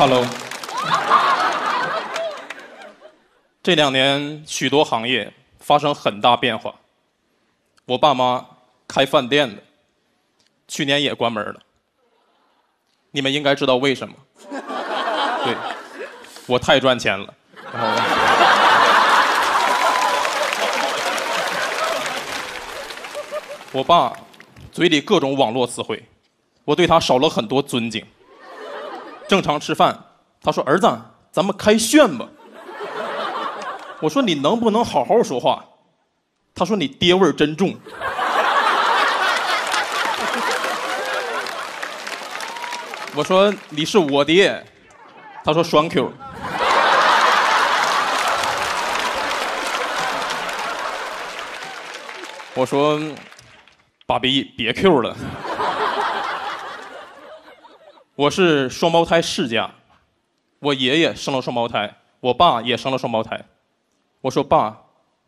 Hello。这两年许多行业发生很大变化。我爸妈开饭店的，去年也关门了。你们应该知道为什么？对，我太赚钱了。然后我爸嘴里各种网络词汇，我对他少了很多尊敬。正常吃饭，他说：“儿子，咱们开炫吧。”我说：“你能不能好好说话？”他说：“你爹味儿真重。”我说：“你是我爹。”他说：“双 Q。”我说：“爸比，别 Q 了。”我是双胞胎世家，我爷爷生了双胞胎，我爸也生了双胞胎。我说：“爸，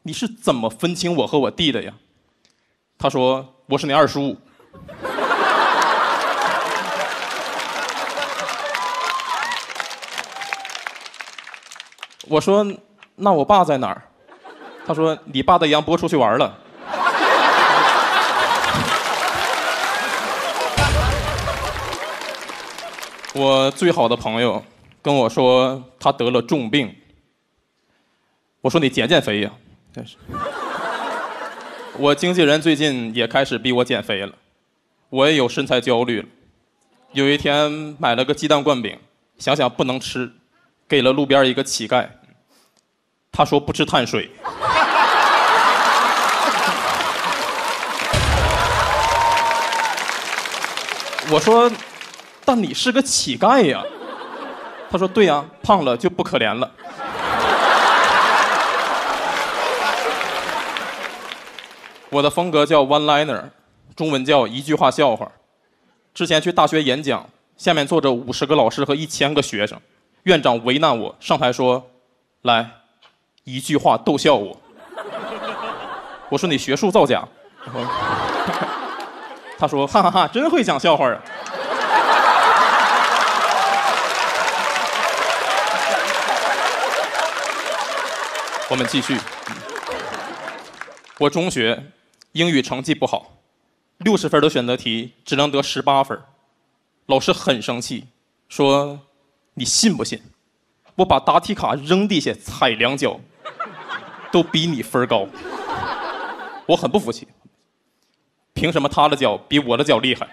你是怎么分清我和我弟的呀？”他说：“我是你二叔。”我说：“那我爸在哪儿？”他说：“你爸带杨波出去玩了。”我最好的朋友跟我说他得了重病。我说你减减肥呀，真是。我经纪人最近也开始逼我减肥了，我也有身材焦虑了。有一天买了个鸡蛋灌饼，想想不能吃，给了路边一个乞丐。他说不吃碳水。我说。但你是个乞丐呀，他说对呀，胖了就不可怜了。我的风格叫 one liner，中文叫一句话笑话。之前去大学演讲，下面坐着五十个老师和一千个学生，院长为难我上台说，来，一句话逗笑我。我说你学术造假。他说哈哈哈，真会讲笑话啊。我们继续。我中学英语成绩不好，六十分的选择题只能得十八分，老师很生气，说：“你信不信？我把答题卡扔地下踩两脚，都比你分高。”我很不服气，凭什么他的脚比我的脚厉害？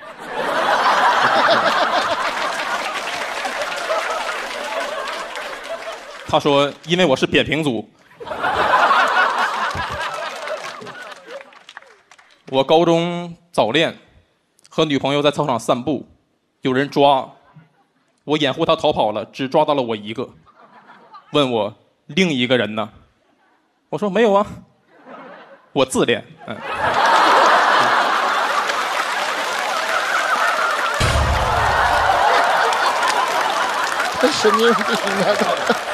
他说：“因为我是扁平足。” 我高中早恋，和女朋友在操场散步，有人抓，我掩护他逃跑了，只抓到了我一个，问我另一个人呢？我说没有啊，我自恋。嗯。神经病啊！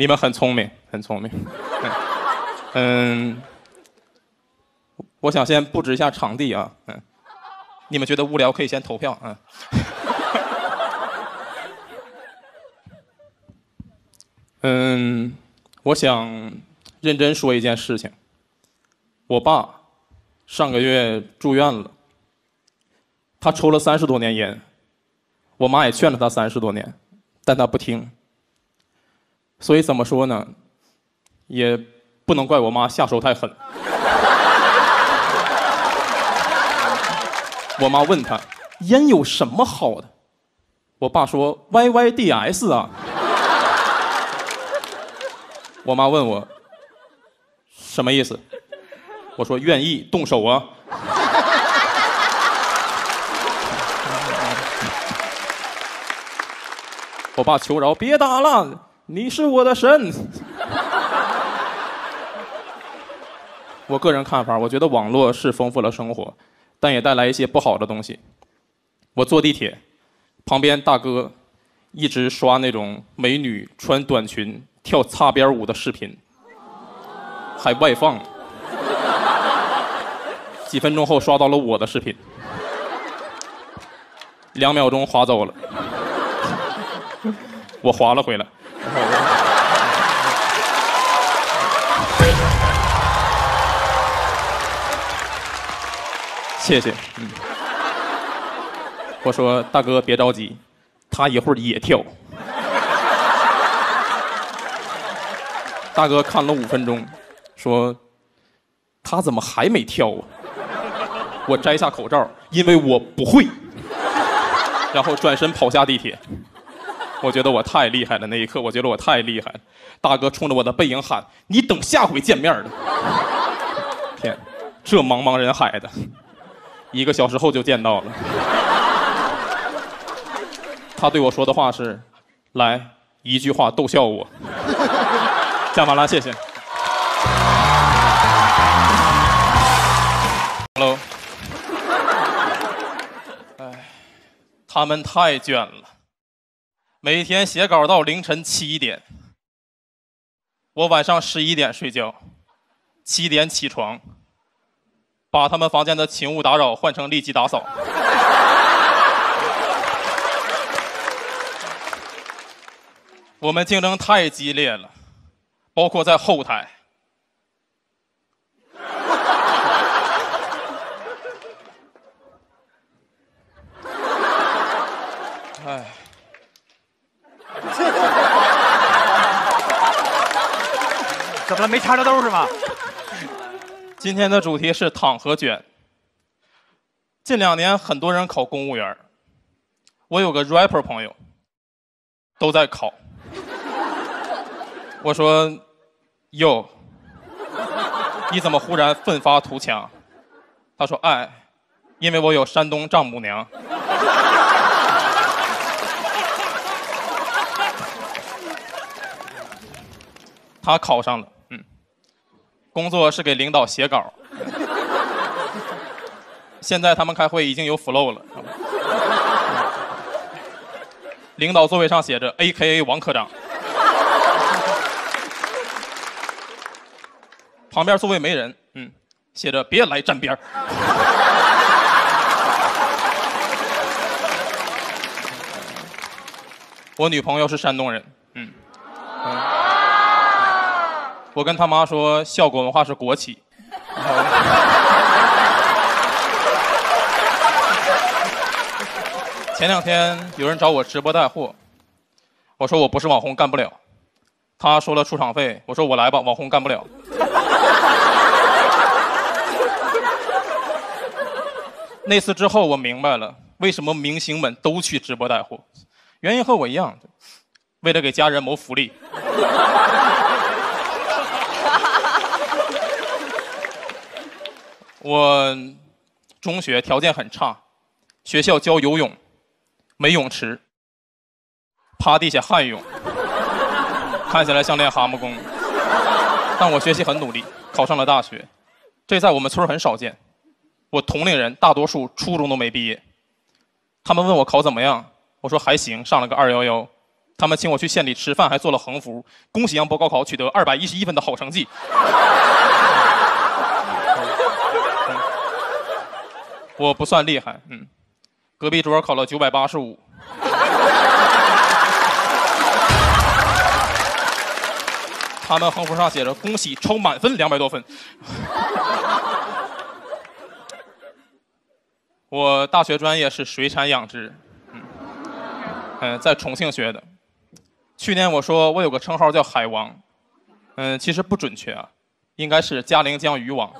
你们很聪明，很聪明。嗯，我想先布置一下场地啊。嗯，你们觉得无聊可以先投票啊。嗯，我想认真说一件事情。我爸上个月住院了，他抽了三十多年烟，我妈也劝了他三十多年，但他不听。所以怎么说呢？也不能怪我妈下手太狠。我妈问他烟有什么好的，我爸说 Y Y D S 啊。我妈问我什么意思，我说愿意动手啊。我爸求饶，别打了。你是我的神。我个人看法，我觉得网络是丰富了生活，但也带来一些不好的东西。我坐地铁，旁边大哥一直刷那种美女穿短裙跳擦边舞的视频，还外放。几分钟后刷到了我的视频，两秒钟划走了，我划了回来。谢谢。嗯，我说大哥别着急，他一会儿也跳。大哥看了五分钟，说他怎么还没跳啊？我摘下口罩，因为我不会。然后转身跑下地铁。我觉得我太厉害了，那一刻我觉得我太厉害了。大哥冲着我的背影喊：“你等下回见面了。”天，这茫茫人海的，一个小时后就见到了。他对我说的话是：“来一句话逗笑我。”讲完了，谢谢。Hello。哎，他们太卷了，每天写稿到凌晨七点，我晚上十一点睡觉，七点起床，把他们房间的请勿打扰换成立即打扫。我们竞争太激烈了，包括在后台。哎，怎么了？没插着兜是吗？今天的主题是躺和卷。近两年很多人考公务员，我有个 rapper 朋友都在考。我说：“哟，你怎么忽然奋发图强？”他说：“哎，因为我有山东丈母娘。”他考上了，工作是给领导写稿。现在他们开会已经有 flow 了，领导座位上写着 “A.K.A 王科长”，旁边座位没人，嗯，写着“别来站边我女朋友是山东人，嗯。我跟他妈说，效果文化是国企。前两天有人找我直播带货，我说我不是网红，干不了。他说了出场费，我说我来吧，网红干不了。那次之后，我明白了为什么明星们都去直播带货，原因和我一样，为了给家人谋福利。我中学条件很差，学校教游泳，没泳池，趴地下旱泳，看起来像练蛤蟆功。但我学习很努力，考上了大学，这在我们村很少见。我同龄人大多数初中都没毕业，他们问我考怎么样，我说还行，上了个二幺幺。他们请我去县里吃饭，还做了横幅，恭喜杨博高考取得二百一十一分的好成绩。我不算厉害，嗯，隔壁桌考了九百八十五，他们横幅上写着“恭喜超满分两百多分”。我大学专业是水产养殖，嗯，嗯，在重庆学的。去年我说我有个称号叫海王，嗯，其实不准确啊，应该是嘉陵江鱼王。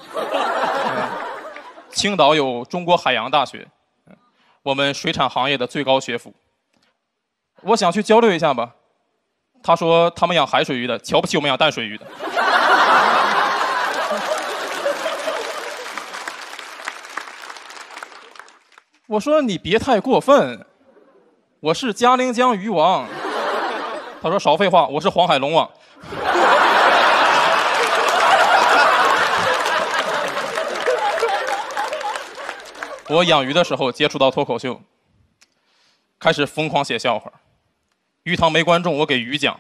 青岛有中国海洋大学，我们水产行业的最高学府。我想去交流一下吧。他说他们养海水鱼的，瞧不起我们养淡水鱼的。我说你别太过分，我是嘉陵江鱼王。他说少废话，我是黄海龙王。我养鱼的时候接触到脱口秀，开始疯狂写笑话。鱼塘没观众，我给鱼讲。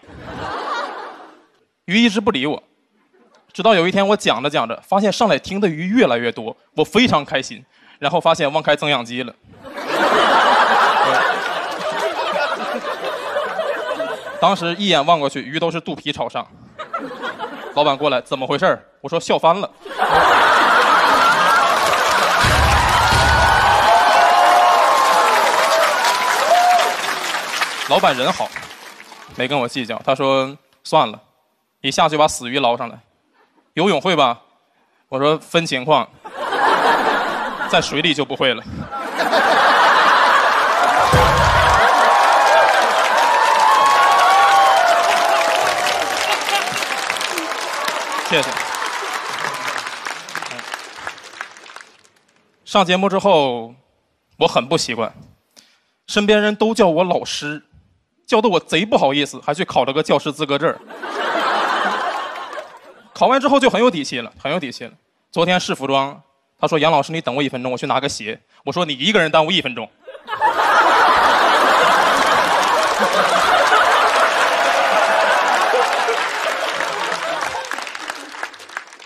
鱼一直不理我，直到有一天我讲着讲着，发现上来听的鱼越来越多，我非常开心。然后发现忘开增氧机了。当时一眼望过去，鱼都是肚皮朝上。老板过来，怎么回事我说笑翻了。老板人好，没跟我计较。他说算了，你下去把死鱼捞上来。游泳会吧？我说分情况，在水里就不会了。谢谢。上节目之后，我很不习惯，身边人都叫我老师，教得我贼不好意思，还去考了个教师资格证。考完之后就很有底气了，很有底气了。昨天试服装，他说：“杨老师，你等我一分钟，我去拿个鞋。”我说：“你一个人耽误一分钟。”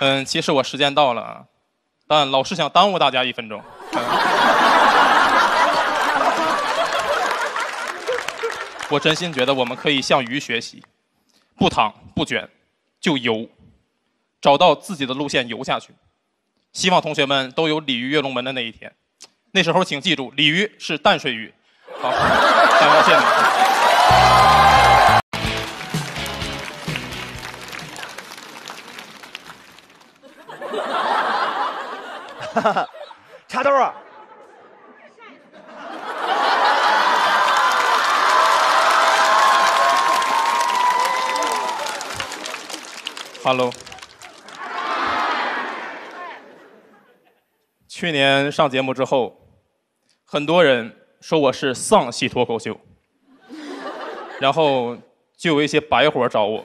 嗯，其实我时间到了，但老师想耽误大家一分钟。我真心觉得我们可以向鱼学习，不躺不卷，就游，找到自己的路线游下去。希望同学们都有鲤鱼跃龙门的那一天，那时候请记住，鲤鱼是淡水鱼。好，很高兴。插兜啊！Hello。去年上节目之后，很多人说我是丧系脱口秀，然后就有一些白活找我。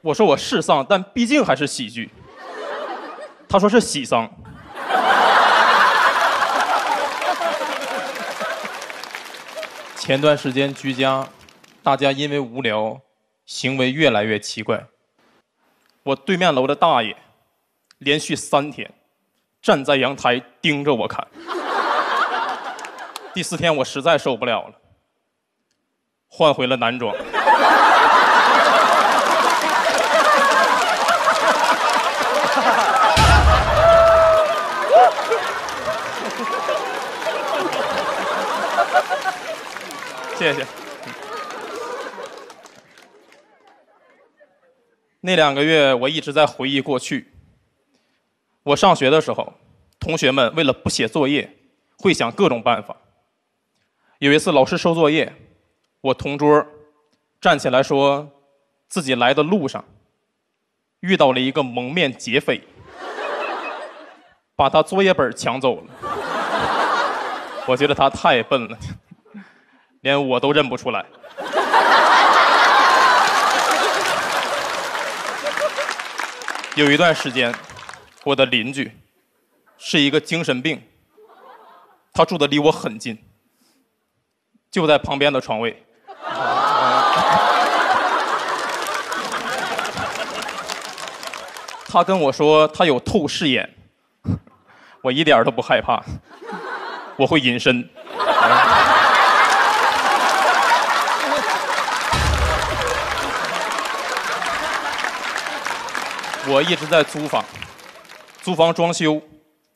我说我是丧，但毕竟还是喜剧。他说是喜丧。前段时间居家，大家因为无聊，行为越来越奇怪。我对面楼的大爷，连续三天站在阳台盯着我看。第四天我实在受不了了，换回了男装。谢谢。那两个月，我一直在回忆过去。我上学的时候，同学们为了不写作业，会想各种办法。有一次老师收作业，我同桌站起来说，自己来的路上遇到了一个蒙面劫匪，把他作业本抢走了。我觉得他太笨了。连我都认不出来。有一段时间，我的邻居是一个精神病，他住的离我很近，就在旁边的床位。他跟我说他有透视眼，我一点都不害怕，我会隐身。我一直在租房，租房装修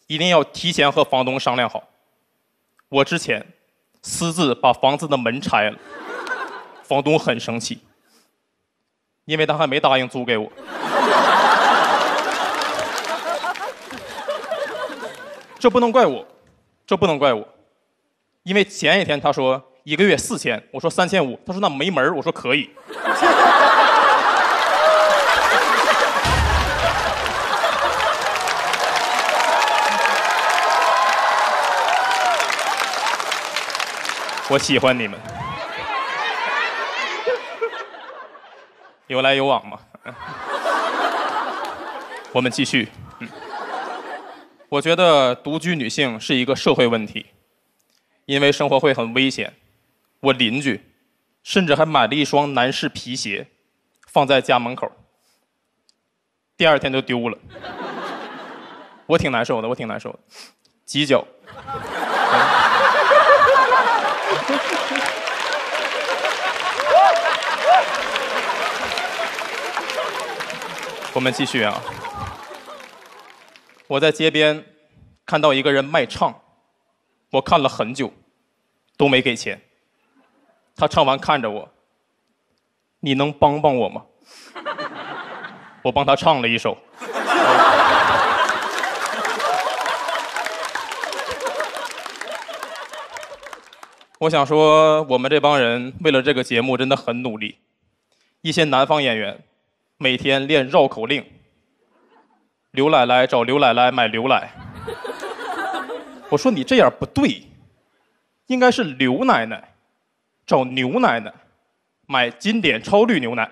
一定要提前和房东商量好。我之前私自把房子的门拆了，房东很生气，因为他还没答应租给我。这不能怪我，这不能怪我，因为前一天他说一个月四千，我说三千五，他说那没门我说可以。我喜欢你们，有来有往嘛。我们继续。嗯，我觉得独居女性是一个社会问题，因为生活会很危险。我邻居甚至还买了一双男士皮鞋，放在家门口，第二天就丢了。我挺难受的，我挺难受的。犄角。我们继续啊！我在街边看到一个人卖唱，我看了很久，都没给钱。他唱完看着我，你能帮帮我吗？我帮他唱了一首。我想说，我们这帮人为了这个节目真的很努力。一些南方演员每天练绕口令。刘奶奶找刘奶奶买牛奶。我说你这样不对，应该是刘奶奶找牛奶奶买经典超绿牛奶。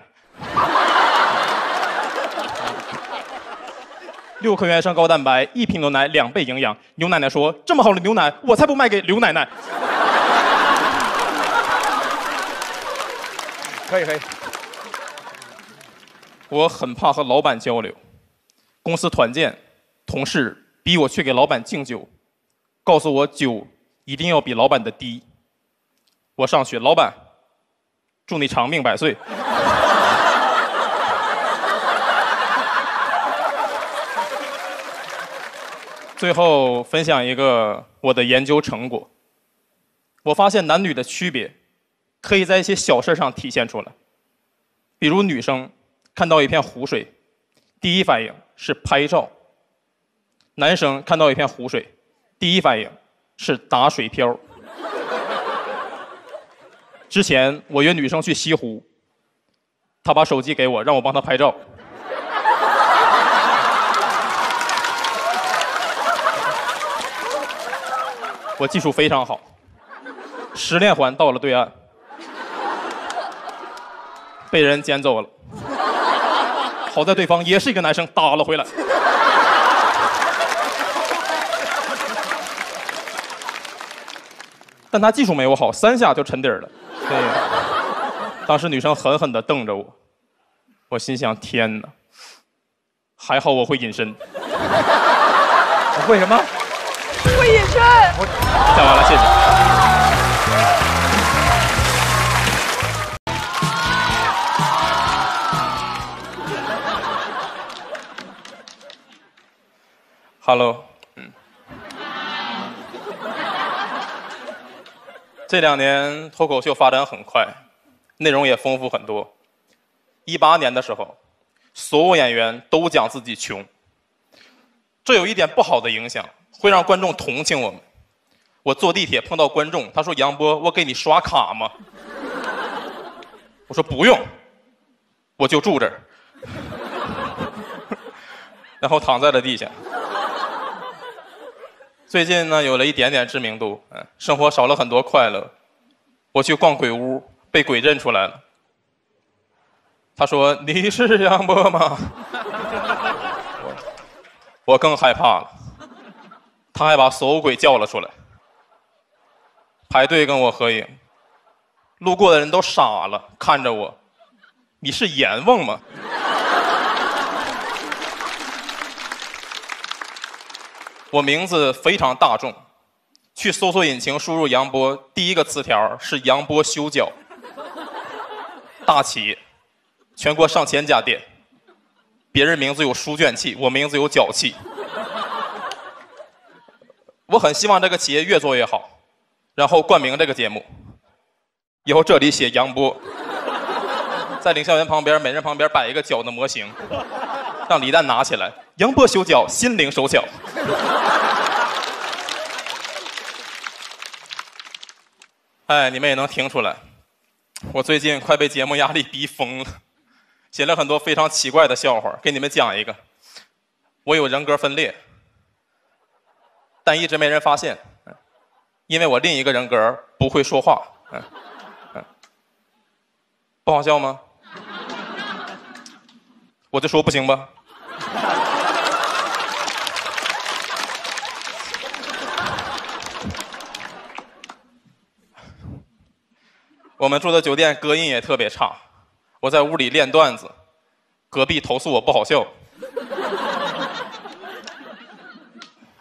六克原生高蛋白，一瓶牛奶两倍营养。牛奶奶说：“这么好的牛奶，我才不卖给刘奶奶。”可以可以。我很怕和老板交流，公司团建，同事逼我去给老板敬酒，告诉我酒一定要比老板的低。我上去，老板，祝你长命百岁。最后分享一个我的研究成果，我发现男女的区别可以在一些小事上体现出来，比如女生看到一片湖水，第一反应是拍照；男生看到一片湖水，第一反应是打水漂。之前我约女生去西湖，她把手机给我，让我帮她拍照。我技术非常好，十连环到了对岸，被人捡走了。好在对方也是一个男生，打了回来。但他技术没我好，三下就沉底儿了。对，当时女生狠狠地瞪着我，我心想：天哪，还好我会隐身。我会什么？会隐身。讲完了，谢谢。Hello，嗯，这两年脱口秀发展很快，内容也丰富很多。一八年的时候，所有演员都讲自己穷，这有一点不好的影响，会让观众同情我们。我坐地铁碰到观众，他说：“杨波，我给你刷卡吗？”我说：“不用，我就住这儿。”然后躺在了地下。最近呢，有了一点点知名度，嗯，生活少了很多快乐。我去逛鬼屋，被鬼认出来了。他说：“你是杨波吗？” 我更害怕了。他还把所有鬼叫了出来。排队跟我合影，路过的人都傻了，看着我，你是阎王吗？我名字非常大众，去搜索引擎输入杨波，第一个词条是杨波修脚，大企业，全国上千家店，别人名字有书卷气，我名字有脚气。我很希望这个企业越做越好。然后冠名这个节目，以后这里写杨波，在领校园旁边，每人旁边摆一个脚的模型，让李诞拿起来，杨波修脚，心灵手巧。哎，你们也能听出来，我最近快被节目压力逼疯了，写了很多非常奇怪的笑话，给你们讲一个。我有人格分裂，但一直没人发现。因为我另一个人格不会说话，嗯嗯，不好笑吗？我就说不行吧。我们住的酒店隔音也特别差，我在屋里练段子，隔壁投诉我不好笑。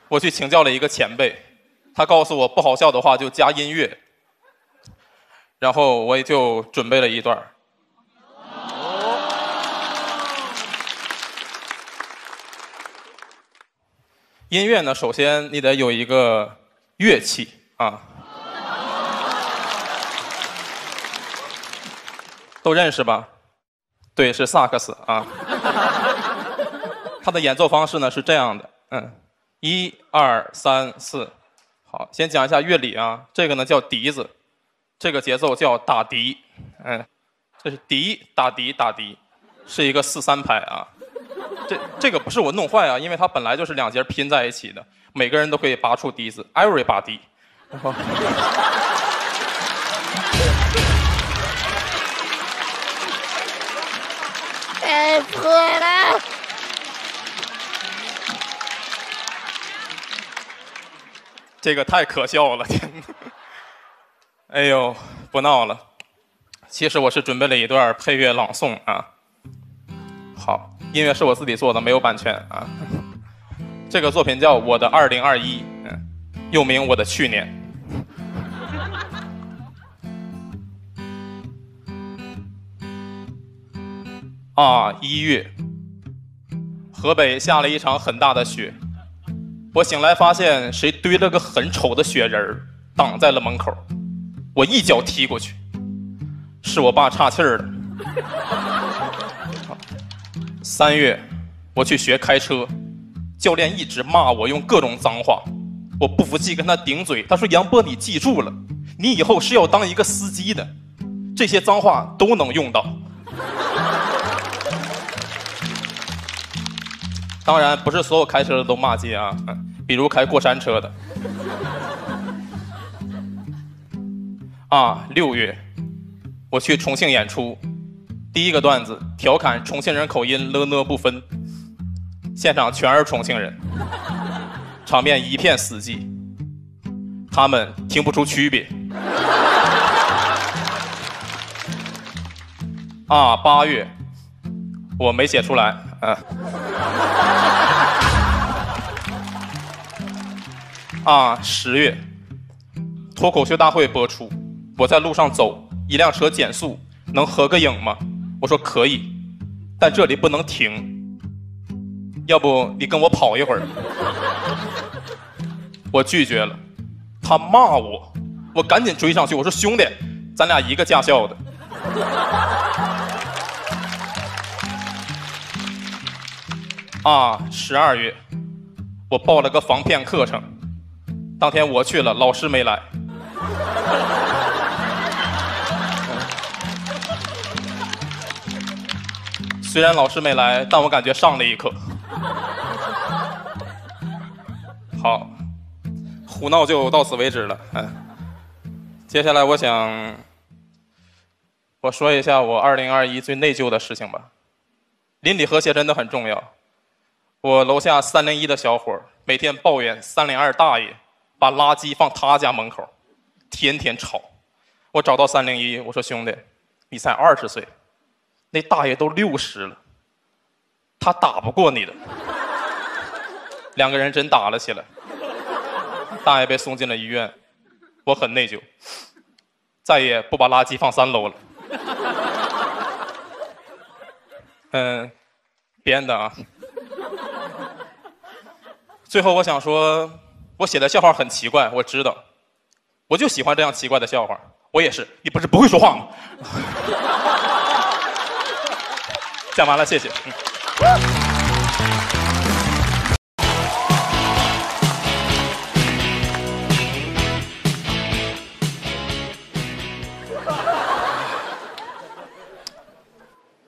我去请教了一个前辈，他告诉我不好笑的话就加音乐，然后我也就准备了一段儿音乐呢，首先你得有一个乐器啊，都认识吧？对，是萨克斯啊。他的演奏方式呢是这样的，嗯，一二三四，好，先讲一下乐理啊。这个呢叫笛子，这个节奏叫打笛，嗯，这是笛打笛打笛，是一个四三拍啊。这这个不是我弄坏啊，因为它本来就是两节拼在一起的，每个人都可以拔出笛子，everybody。然后 太破了！这个太可笑了，天哪！哎呦，不闹了。其实我是准备了一段配乐朗诵啊。音乐是我自己做的，没有版权啊。这个作品叫《我的二零二一》，嗯，又名《我的去年》。啊，一月，河北下了一场很大的雪。我醒来发现谁堆了个很丑的雪人儿，挡在了门口。我一脚踢过去，是我爸岔气儿了。三月，我去学开车，教练一直骂我，用各种脏话。我不服气，跟他顶嘴。他说：“杨波，你记住了，你以后是要当一个司机的，这些脏话都能用到。”当然，不是所有开车的都骂街啊，比如开过山车的。啊，六月，我去重庆演出，第一个段子调侃重庆人口音了呢不分，现场全是重庆人，场面一片死寂，他们听不出区别。啊，八月，我没写出来，嗯、啊，十月，脱口秀大会播出，我在路上走，一辆车减速，能合个影吗？我说可以，但这里不能停，要不你跟我跑一会儿。我拒绝了，他骂我，我赶紧追上去，我说兄弟，咱俩一个驾校的。啊，十二月，我报了个防骗课程，当天我去了，老师没来。虽然老师没来，但我感觉上了一课。好，胡闹就到此为止了。嗯，接下来我想我说一下我二零二一最内疚的事情吧。邻里和谐真的很重要。我楼下三零一的小伙每天抱怨三零二大爷把垃圾放他家门口，天天吵。我找到三零一，我说兄弟，你才二十岁，那大爷都六十了，他打不过你的。两个人真打了起来，大爷被送进了医院，我很内疚，再也不把垃圾放三楼了。嗯，编的啊。最后我想说，我写的笑话很奇怪，我知道，我就喜欢这样奇怪的笑话。我也是，你不是不会说话吗？讲完了，谢谢。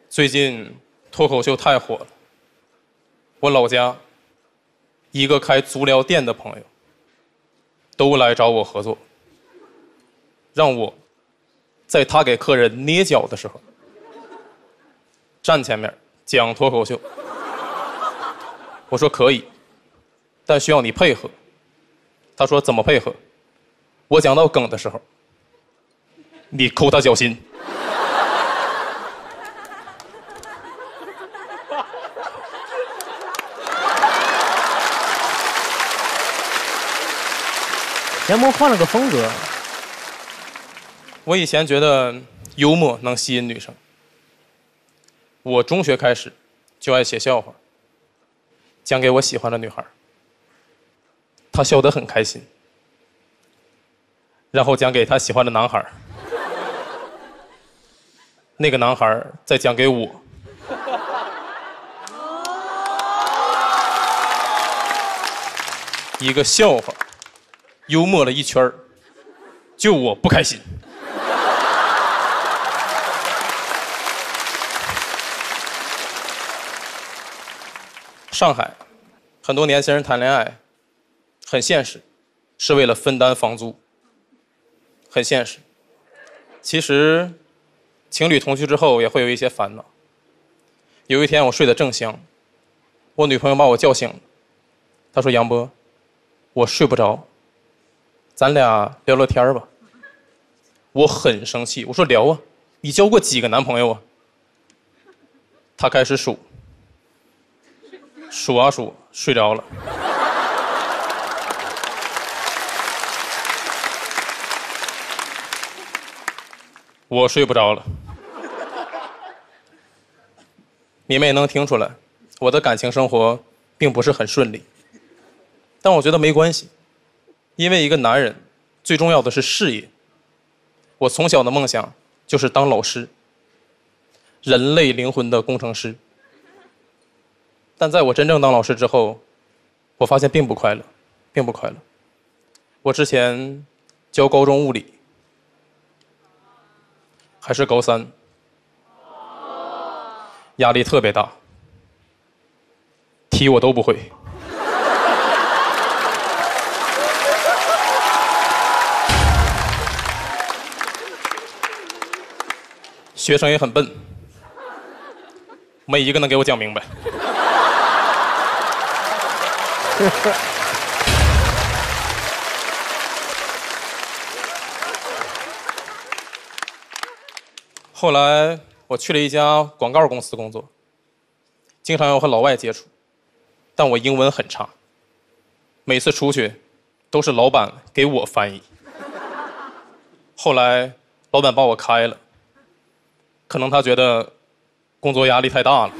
最近脱口秀太火了，我老家一个开足疗店的朋友都来找我合作，让我在他给客人捏脚的时候站前面讲脱口秀。我说可以，但需要你配合。他说怎么配合？我讲到梗的时候，你抠他脚心。杨波换了个风格，我以前觉得幽默能吸引女生，我中学开始就爱写笑话，讲给我喜欢的女孩，她笑得很开心，然后讲给她喜欢的男孩，那个男孩再讲给我。一个笑话，幽默了一圈儿，就我不开心。上海，很多年轻人谈恋爱，很现实，是为了分担房租。很现实。其实，情侣同居之后也会有一些烦恼。有一天我睡得正香，我女朋友把我叫醒了，她说：“杨波，我睡不着，咱俩聊聊天吧。”我很生气，我说：“聊啊，你交过几个男朋友啊？”她开始数。数啊数，睡着了。我睡不着了。你们也能听出来，我的感情生活并不是很顺利。但我觉得没关系，因为一个男人最重要的是事业。我从小的梦想就是当老师，人类灵魂的工程师。但在我真正当老师之后，我发现并不快乐，并不快乐。我之前教高中物理，还是高三，压力特别大，题我都不会。学生也很笨，没一个能给我讲明白。后来我去了一家广告公司工作，经常要和老外接触，但我英文很差，每次出去都是老板给我翻译。后来老板把我开了，可能他觉得工作压力太大了。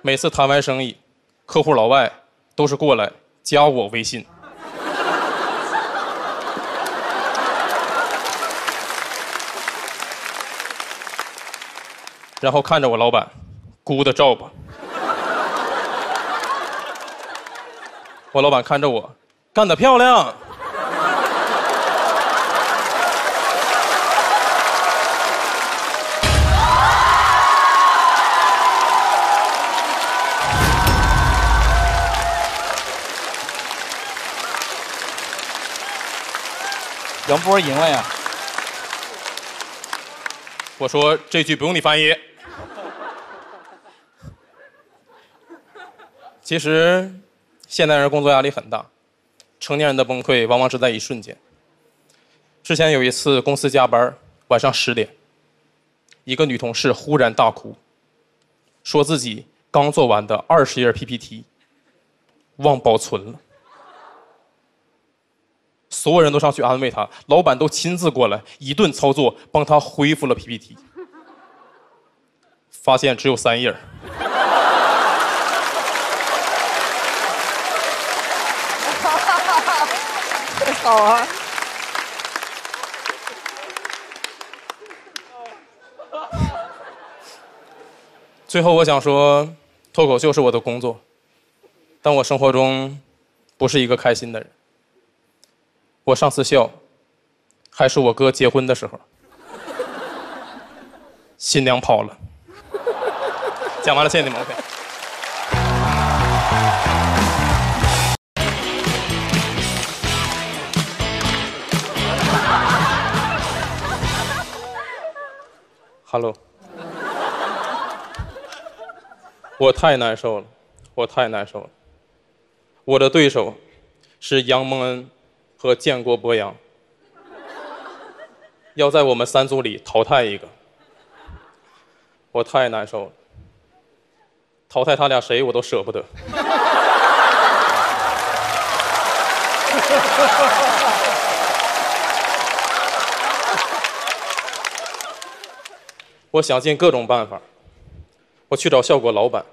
每次谈完生意，客户老外都是过来加我微信，然后看着我老板，good job。我老板看着我，干得漂亮。杨波赢了呀！我说这句不用你翻译。其实，现代人工作压力很大，成年人的崩溃往往只在一瞬间。之前有一次公司加班，晚上十点，一个女同事忽然大哭，说自己刚做完的二十页 PPT 忘保存了。所有人都上去安慰他，老板都亲自过来一顿操作，帮他恢复了 PPT。发现只有三页。好啊！最后我想说，脱口秀是我的工作，但我生活中不是一个开心的人。我上次笑，还是我哥结婚的时候，新娘跑了。讲完了，谢谢你们。OK。Hello。我太难受了，我太难受了。我的对手是杨蒙恩。和建国博洋。要在我们三组里淘汰一个，我太难受了。淘汰他俩谁我都舍不得。我想尽各种办法，我去找效果老板，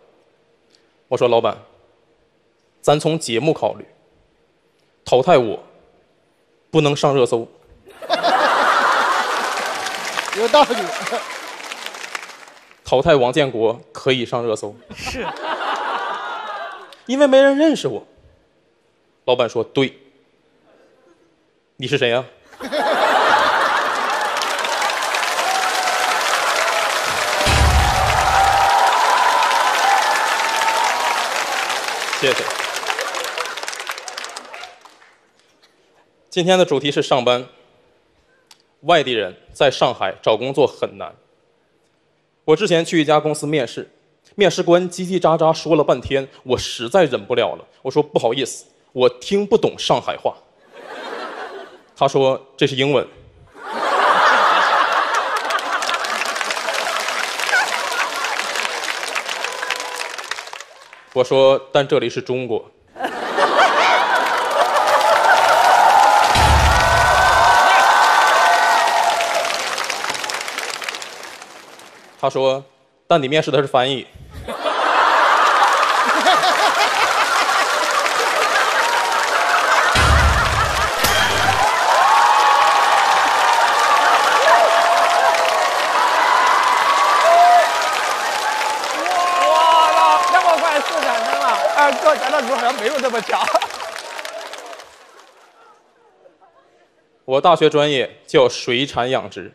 我说老板，咱从节目考虑，淘汰我，不能上热搜。有道理。淘汰王建国可以上热搜，是，因为没人认识我。老板说对，你是谁呀、谢谢。今天的主题是上班。外地人在上海找工作很难。我之前去一家公司面试，面试官叽叽喳喳说了半天，我实在忍不了了。我说不好意思，我听不懂上海话。他说这是英文。我说但这里是中国。他说：“但你面试的是翻译。”哇，那么快四产生了，二哥咱那时候好像没有这么强。我大学专业叫水产养殖。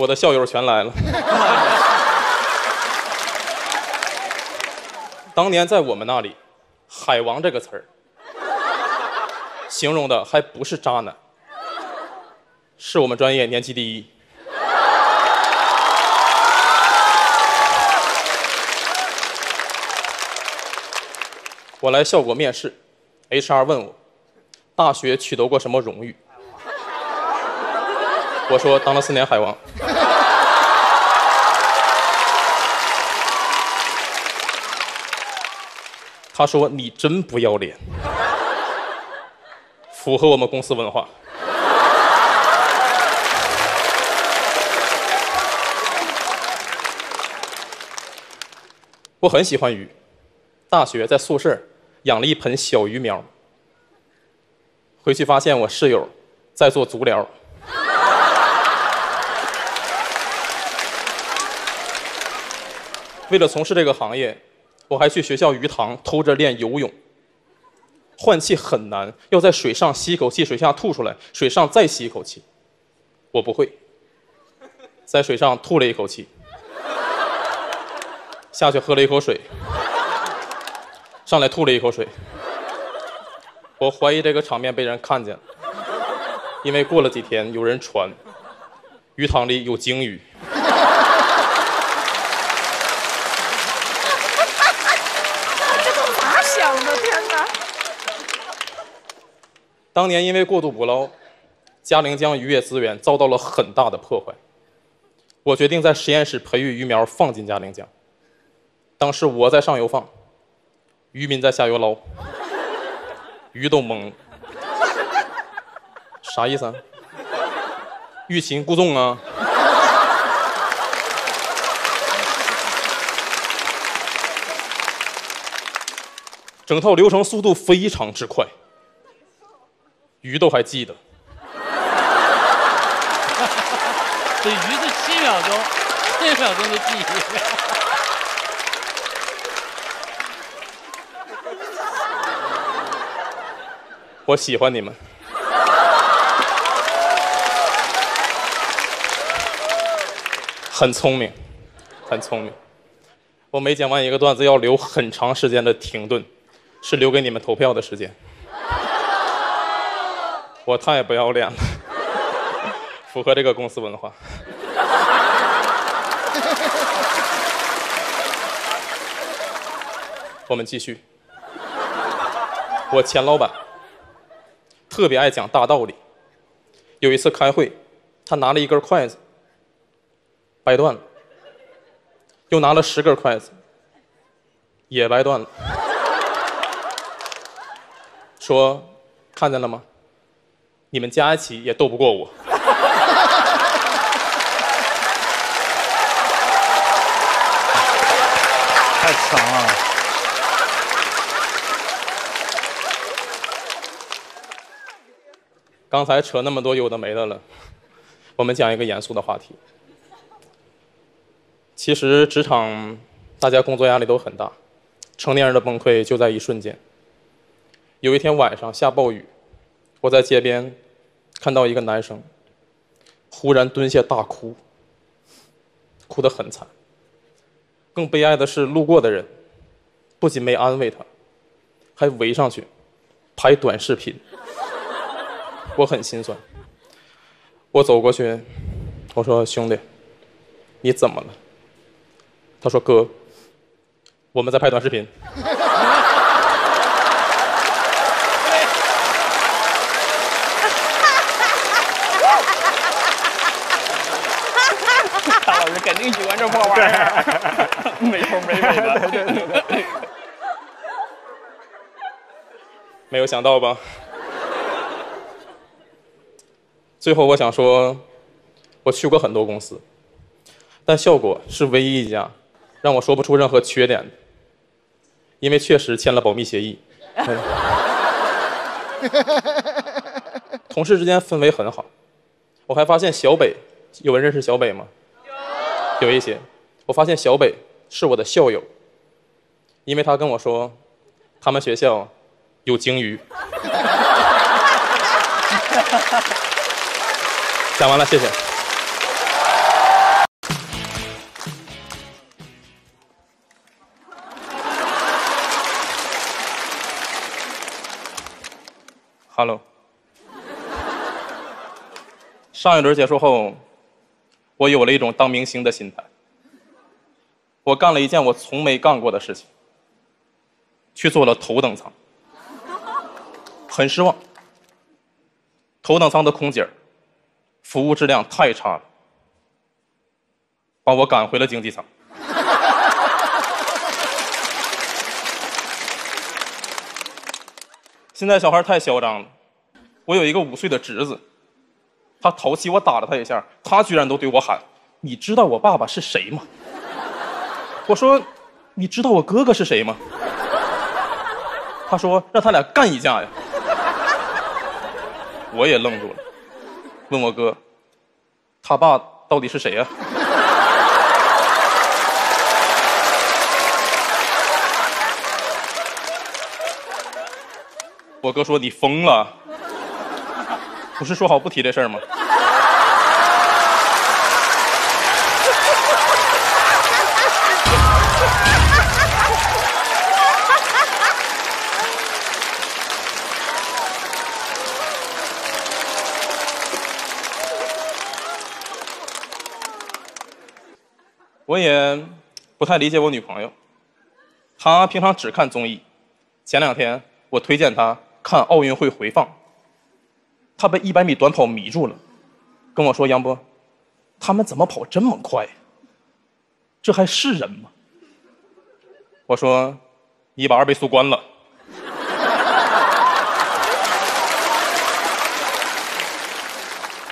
我的校友全来了。当年在我们那里，“海王”这个词儿，形容的还不是渣男，是我们专业年级第一。我来效果面试，HR 问我，大学取得过什么荣誉？我说当了四年海王。他说你真不要脸，符合我们公司文化。我很喜欢鱼，大学在宿舍养了一盆小鱼苗，回去发现我室友在做足疗。为了从事这个行业，我还去学校鱼塘偷着练游泳。换气很难，要在水上吸一口气，水下吐出来，水上再吸一口气。我不会，在水上吐了一口气，下去喝了一口水，上来吐了一口水。我怀疑这个场面被人看见了，因为过了几天有人传，鱼塘里有鲸鱼。咋想的？天哪！当年因为过度捕捞，嘉陵江渔业资源遭到了很大的破坏。我决定在实验室培育鱼苗，放进嘉陵江。当时我在上游放，渔民在下游捞，鱼都懵了，啥意思啊？欲擒故纵啊？整套流程速度非常之快。鱼都还记得。这鱼是七秒钟，七秒钟的记忆。我喜欢你们。很聪明，很聪明。我每讲完一个段子要留很长时间的停顿，是留给你们投票的时间。我太不要脸了，符合这个公司文化。我们继续。我前老板特别爱讲大道理。有一次开会，他拿了一根筷子，掰断了，又拿了十根筷子，也掰断了。说看见了吗？你们加一起也斗不过我。太强了。刚才扯那么多有的没的了，我们讲一个严肃的话题。其实职场大家工作压力都很大，成年人的崩溃就在一瞬间。有一天晚上下暴雨，我在街边看到一个男生忽然蹲下大哭，哭得很惨。更悲哀的是，路过的人不仅没安慰他，还围上去拍短视频。我很心酸。我走过去，我说：“兄弟，你怎么了？”他说：“哥，我们在拍短视频。”大老师肯定喜欢这破玩意儿，没头没尾 没有想到吧？最后我想说，我去过很多公司，但效果是唯一一家让我说不出任何缺点的，因为确实签了保密协议。同事之间氛围很好，我还发现小北，有人认识小北吗？有，有一些。我发现小北是我的校友，因为他跟我说，他们学校有鲸鱼。讲完了，谢谢。哈喽。上一轮结束后，我有了一种当明星的心态。我干了一件我从没干过的事情，去做了头等舱。很失望，头等舱的空姐服务质量太差了，把我赶回了经济舱。现在小孩太嚣张了，我有一个五岁的侄子，他淘气，我打了他一下，他居然都对我喊：“你知道我爸爸是谁吗？”我说：“你知道我哥哥是谁吗？”他说：“让他俩干一架呀。”我也愣住了，问我哥：“他爸到底是谁呀？”我哥说：“你疯了，不是说好不提这事儿吗？”我也不太理解我女朋友，她平常只看综艺。前两天我推荐她看奥运会回放，她被一百米短跑迷住了，跟我说：“杨波，他们怎么跑这么快？这还是人吗？”我说：“你把二倍速关了。”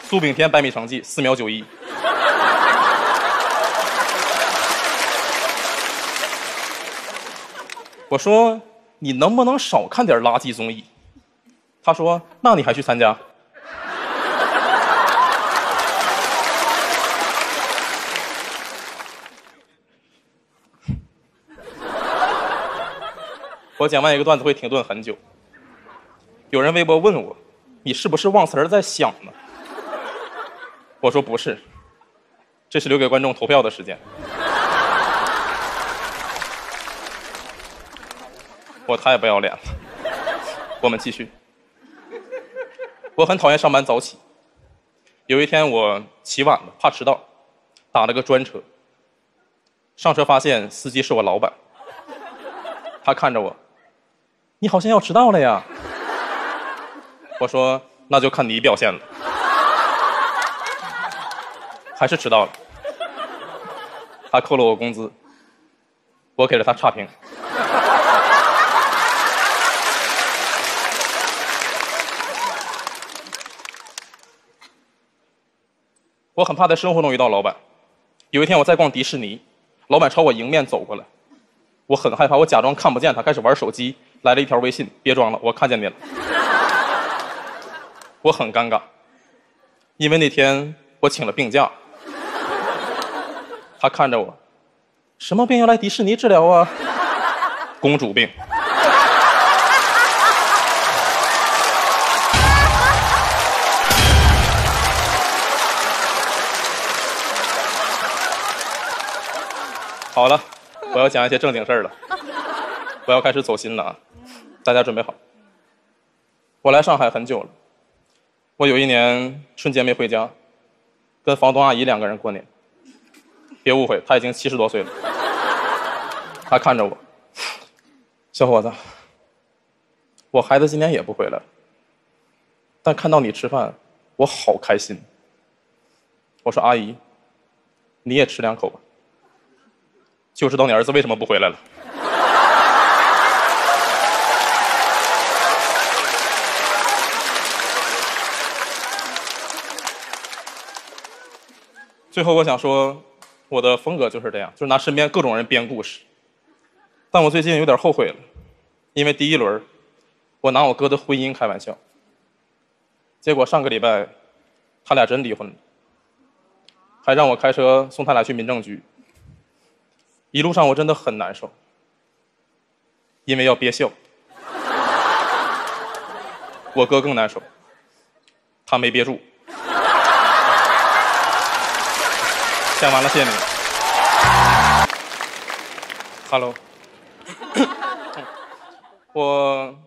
苏炳添百米成绩四秒九一。我说：“你能不能少看点垃圾综艺？”他说：“那你还去参加？”我讲完一个段子会停顿很久。有人微博问我：“你是不是忘词儿在想呢？”我说：“不是，这是留给观众投票的时间。”我太不要脸了。我们继续。我很讨厌上班早起。有一天我起晚了，怕迟到，打了个专车。上车发现司机是我老板。他看着我，你好像要迟到了呀。我说那就看你表现了。还是迟到了。他扣了我工资。我给了他差评。我很怕在生活中遇到老板。有一天我在逛迪士尼，老板朝我迎面走过来，我很害怕，我假装看不见他，开始玩手机。来了一条微信，别装了，我看见你了。我很尴尬，因为那天我请了病假。他看着我，什么病要来迪士尼治疗啊？公主病。好了，我要讲一些正经事儿了，我要开始走心了啊！大家准备好。我来上海很久了，我有一年春节没回家，跟房东阿姨两个人过年。别误会，她已经七十多岁了。她看着我，小伙子，我孩子今年也不回来，但看到你吃饭，我好开心。我说阿姨，你也吃两口吧。就知道你儿子为什么不回来了。最后，我想说，我的风格就是这样，就是拿身边各种人编故事。但我最近有点后悔了，因为第一轮，我拿我哥的婚姻开玩笑，结果上个礼拜，他俩真离婚了，还让我开车送他俩去民政局。一路上我真的很难受，因为要憋笑。我哥更难受，他没憋住。讲完了，谢谢你们。Hello，我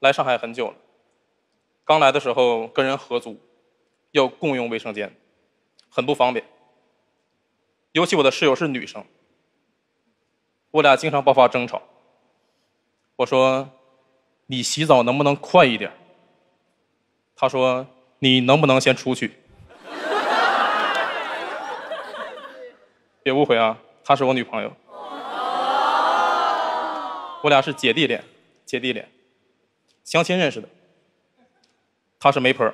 来上海很久了。刚来的时候跟人合租，要共用卫生间，很不方便。尤其我的室友是女生。我俩经常爆发争吵。我说：“你洗澡能不能快一点？”他说：“你能不能先出去？”别误会啊，她是我女朋友。我俩是姐弟恋，姐弟恋，相亲认识的。她是媒婆。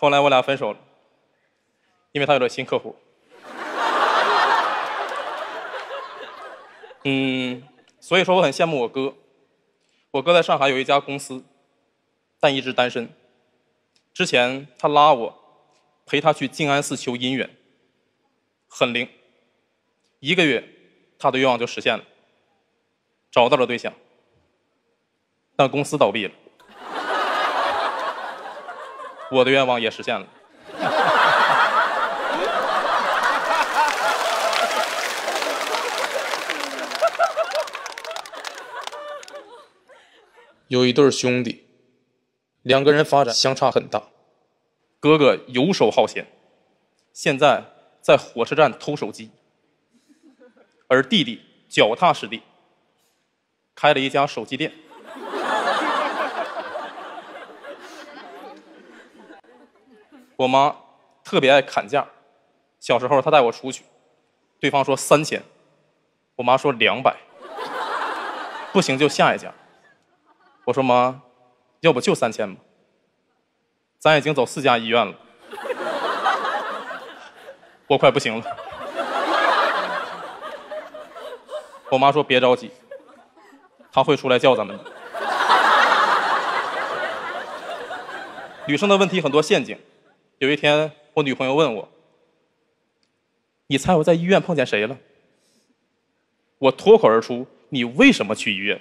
后来我俩分手了，因为他有了新客户。嗯，所以说我很羡慕我哥。我哥在上海有一家公司，但一直单身。之前他拉我陪他去静安寺求姻缘，很灵。一个月，他的愿望就实现了，找到了对象。但公司倒闭了。我的愿望也实现了。有一对兄弟，两个人发展相差很大。哥哥游手好闲，现在在火车站偷手机，而弟弟脚踏实地，开了一家手机店。我妈特别爱砍价，小时候她带我出去，对方说三千，我妈说两百，不行就下一家。我说妈，要不就三千吧，咱已经走四家医院了，我快不行了。我妈说别着急，他会出来叫咱们的。女生的问题很多陷阱。有一天，我女朋友问我：“你猜我在医院碰见谁了？”我脱口而出：“你为什么去医院？”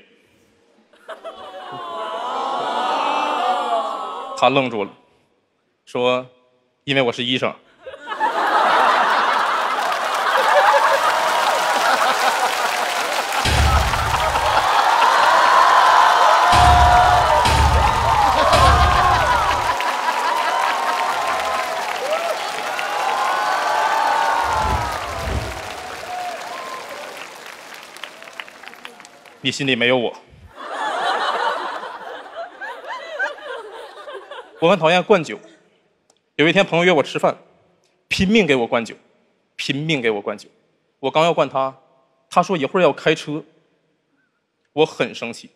她愣住了，说：“因为我是医生。”你心里没有我。我很讨厌灌酒。有一天，朋友约我吃饭，拼命给我灌酒，拼命给我灌酒。我刚要灌他，他说一会儿要开车。我很生气，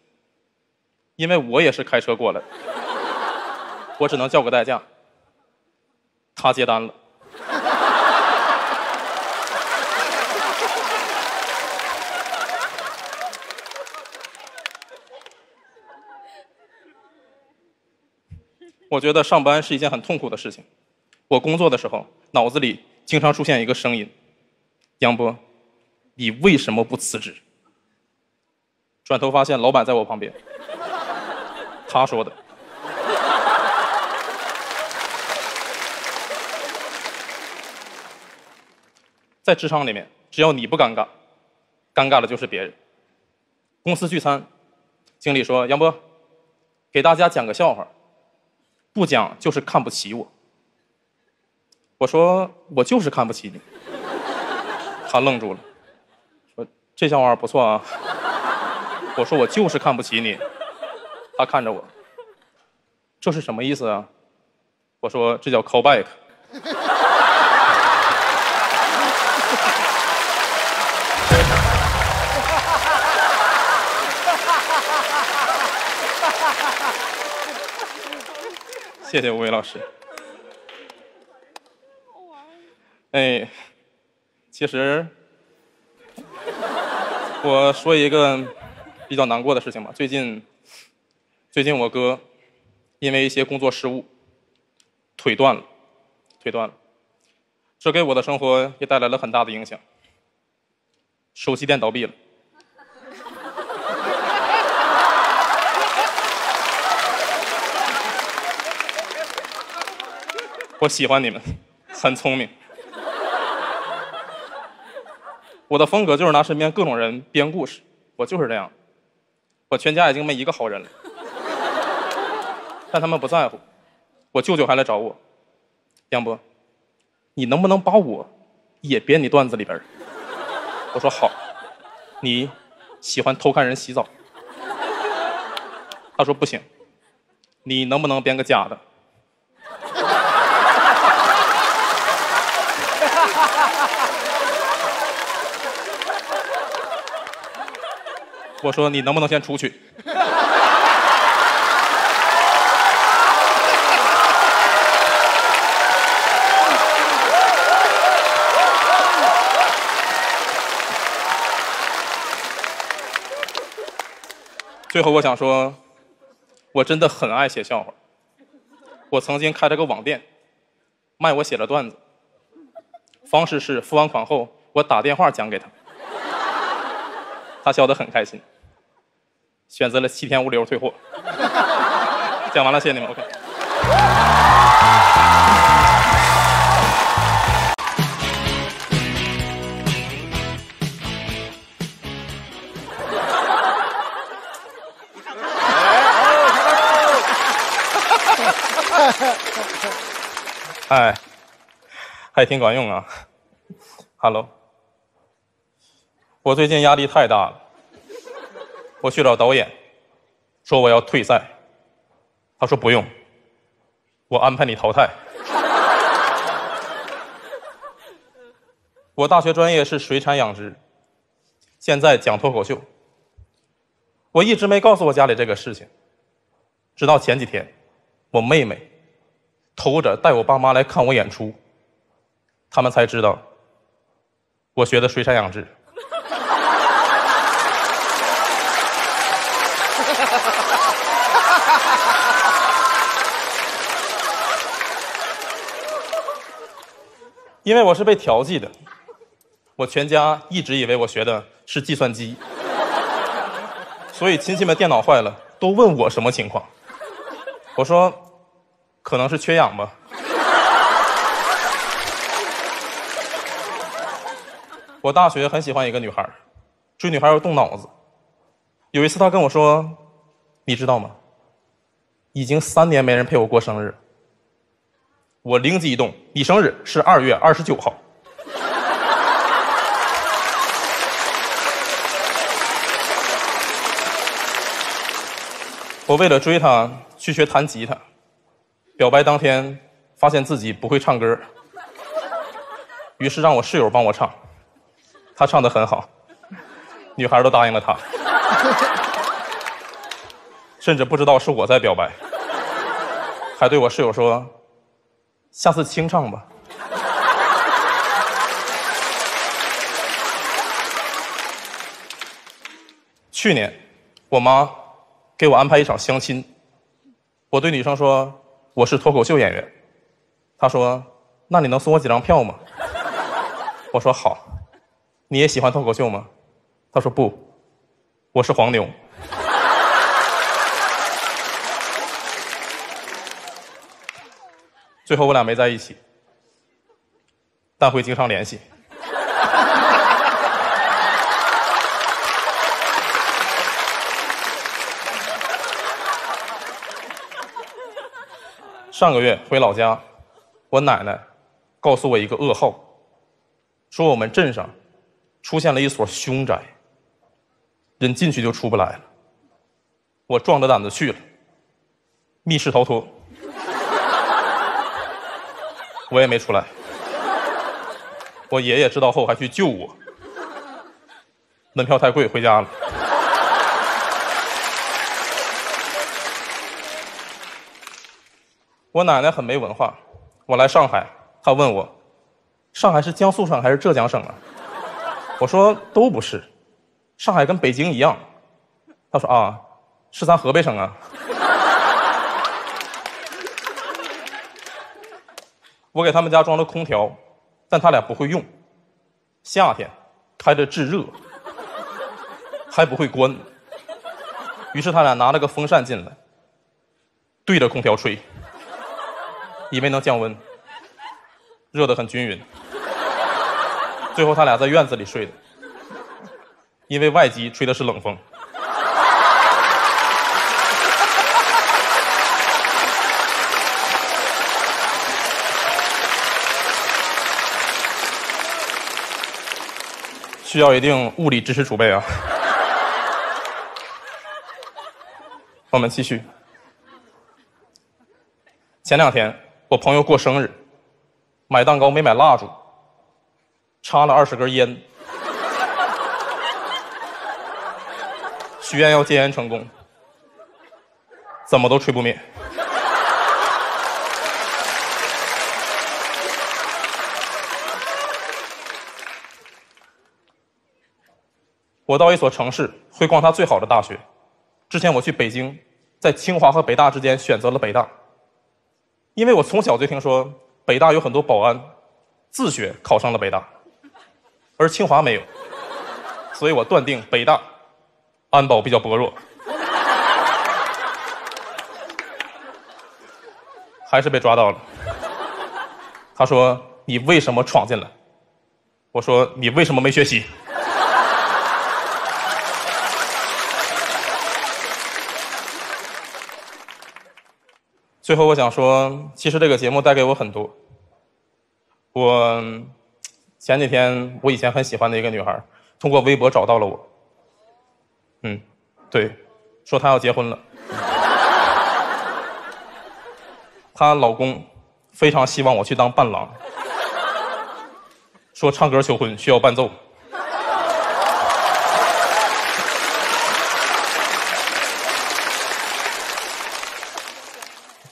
因为我也是开车过来的，我只能叫个代驾。他接单了。我觉得上班是一件很痛苦的事情。我工作的时候，脑子里经常出现一个声音：“杨波，你为什么不辞职？”转头发现老板在我旁边，他说的。在职场里面，只要你不尴尬，尴尬的就是别人。公司聚餐，经理说：“杨波，给大家讲个笑话。”不讲就是看不起我。我说我就是看不起你。他愣住了，说这笑话不错啊。我说我就是看不起你。他看着我，这是什么意思啊？我说这叫 call back。谢谢吴伟老师。哎，其实我说一个比较难过的事情吧。最近，最近我哥因为一些工作失误，腿断了，腿断了，这给我的生活也带来了很大的影响。手机店倒闭了。我喜欢你们，很聪明。我的风格就是拿身边各种人编故事，我就是这样。我全家已经没一个好人了，但他们不在乎。我舅舅还来找我，杨波，你能不能把我也编你段子里边？我说好。你喜欢偷看人洗澡？他说不行。你能不能编个假的？我说你能不能先出去？最后我想说，我真的很爱写笑话。我曾经开了个网店，卖我写的段子。方式是付完款后，我打电话讲给他，他笑得很开心。选择了七天无理由退货。讲完了，谢谢你们。OK。哎，还挺管用啊。Hello，我最近压力太大了。我去找导演，说我要退赛。他说不用，我安排你淘汰。我大学专业是水产养殖，现在讲脱口秀。我一直没告诉我家里这个事情，直到前几天，我妹妹偷着带我爸妈来看我演出，他们才知道我学的水产养殖。因为我是被调剂的，我全家一直以为我学的是计算机，所以亲戚们电脑坏了都问我什么情况。我说，可能是缺氧吧。我大学很喜欢一个女孩，追女孩要动脑子。有一次她跟我说：“你知道吗？已经三年没人陪我过生日。”我灵机一动，你生日是二月二十九号。我为了追她去学弹吉他，表白当天发现自己不会唱歌，于是让我室友帮我唱，他唱的很好。女孩都答应了他，甚至不知道是我在表白，还对我室友说：“下次清唱吧。”去年，我妈给我安排一场相亲，我对女生说我是脱口秀演员，她说那你能送我几张票吗？我说好，你也喜欢脱口秀吗？她说不，我是黄牛。最后我俩没在一起，但会经常联系。上个月回老家，我奶奶告诉我一个噩耗，说我们镇上出现了一所凶宅，人进去就出不来了。我壮着胆子去了，密室逃脱，我也没出来。我爷爷知道后还去救我，门票太贵，回家了。我奶奶很没文化，我来上海，她问我，上海是江苏省还是浙江省啊？我说都不是，上海跟北京一样。她说啊，是咱河北省啊。我给他们家装了空调，但他俩不会用，夏天开着制热，还不会关。于是他俩拿了个风扇进来，对着空调吹。以为能降温，热得很均匀。最后他俩在院子里睡的，因为外机吹的是冷风。需要一定物理知识储备啊！我们继续。前两天。我朋友过生日，买蛋糕没买蜡烛，插了二十根烟，许愿要戒烟成功，怎么都吹不灭。我到一所城市会逛它最好的大学，之前我去北京，在清华和北大之间选择了北大。因为我从小就听说北大有很多保安自学考上了北大，而清华没有，所以我断定北大安保比较薄弱，还是被抓到了。他说：“你为什么闯进来？”我说：“你为什么没学习？”最后，我想说，其实这个节目带给我很多。我前几天，我以前很喜欢的一个女孩，通过微博找到了我。嗯，对，说她要结婚了。她老公非常希望我去当伴郎，说唱歌求婚需要伴奏。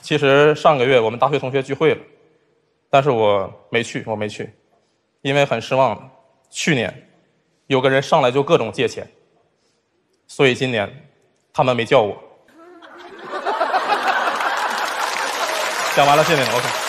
其实上个月我们大学同学聚会了，但是我没去，我没去，因为很失望。去年有个人上来就各种借钱，所以今年他们没叫我。讲完了，谢谢你们，OK。